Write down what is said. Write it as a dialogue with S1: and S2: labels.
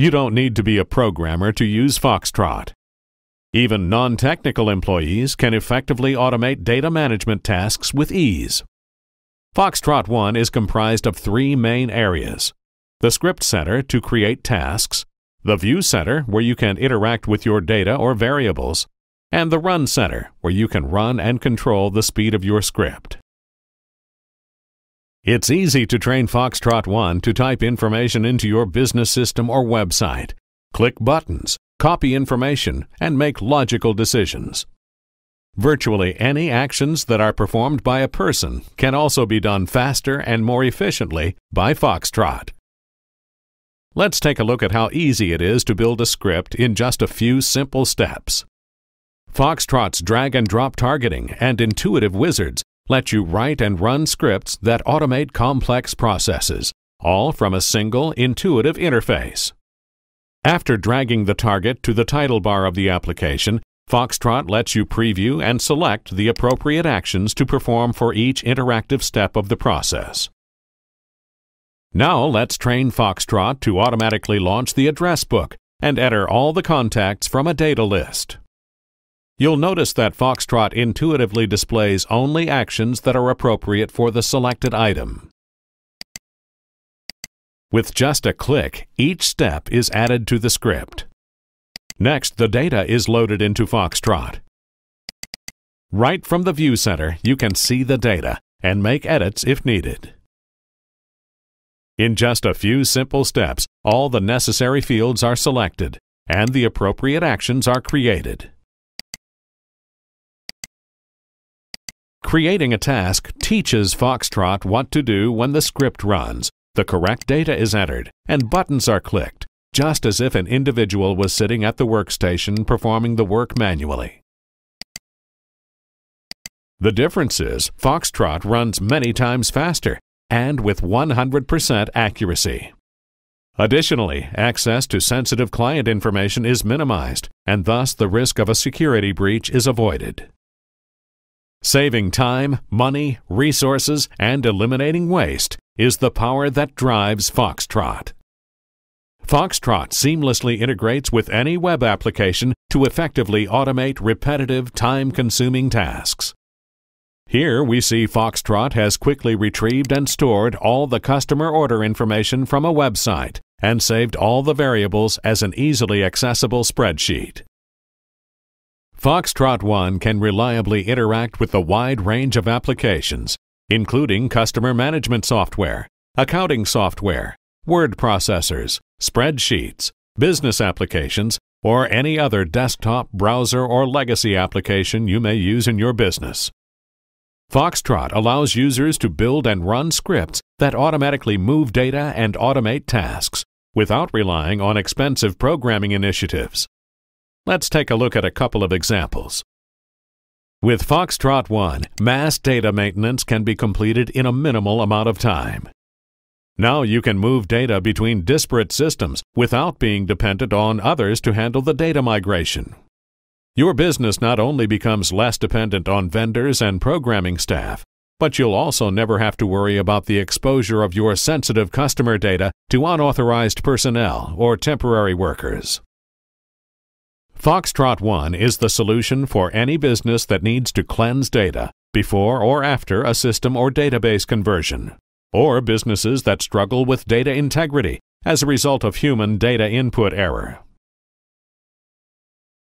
S1: You don't need to be a programmer to use Foxtrot. Even non technical employees can effectively automate data management tasks with ease. Foxtrot 1 is comprised of three main areas the Script Center to create tasks, the View Center, where you can interact with your data or variables, and the Run Center, where you can run and control the speed of your script. It's easy to train Foxtrot 1 to type information into your business system or website, click buttons, copy information, and make logical decisions. Virtually any actions that are performed by a person can also be done faster and more efficiently by Foxtrot. Let's take a look at how easy it is to build a script in just a few simple steps. Foxtrot's drag and drop targeting and intuitive wizards let you write and run scripts that automate complex processes, all from a single intuitive interface. After dragging the target to the title bar of the application, Foxtrot lets you preview and select the appropriate actions to perform for each interactive step of the process. Now let's train Foxtrot to automatically launch the address book and enter all the contacts from a data list. You'll notice that Foxtrot intuitively displays only actions that are appropriate for the selected item. With just a click, each step is added to the script. Next, the data is loaded into Foxtrot. Right from the View Center, you can see the data and make edits if needed. In just a few simple steps, all the necessary fields are selected and the appropriate actions are created. Creating a task teaches Foxtrot what to do when the script runs, the correct data is entered, and buttons are clicked, just as if an individual was sitting at the workstation performing the work manually. The difference is Foxtrot runs many times faster and with 100% accuracy. Additionally, access to sensitive client information is minimized, and thus the risk of a security breach is avoided. Saving time, money, resources, and eliminating waste is the power that drives Foxtrot. Foxtrot seamlessly integrates with any web application to effectively automate repetitive, time consuming tasks. Here we see Foxtrot has quickly retrieved and stored all the customer order information from a website and saved all the variables as an easily accessible spreadsheet. Foxtrot One can reliably interact with a wide range of applications, including customer management software, accounting software, word processors, spreadsheets, business applications, or any other desktop, browser, or legacy application you may use in your business. Foxtrot allows users to build and run scripts that automatically move data and automate tasks without relying on expensive programming initiatives. Let's take a look at a couple of examples. With Foxtrot 1, mass data maintenance can be completed in a minimal amount of time. Now you can move data between disparate systems without being dependent on others to handle the data migration. Your business not only becomes less dependent on vendors and programming staff, but you'll also never have to worry about the exposure of your sensitive customer data to unauthorized personnel or temporary workers. Foxtrot One is the solution for any business that needs to cleanse data before or after a system or database conversion, or businesses that struggle with data integrity as a result of human data input error.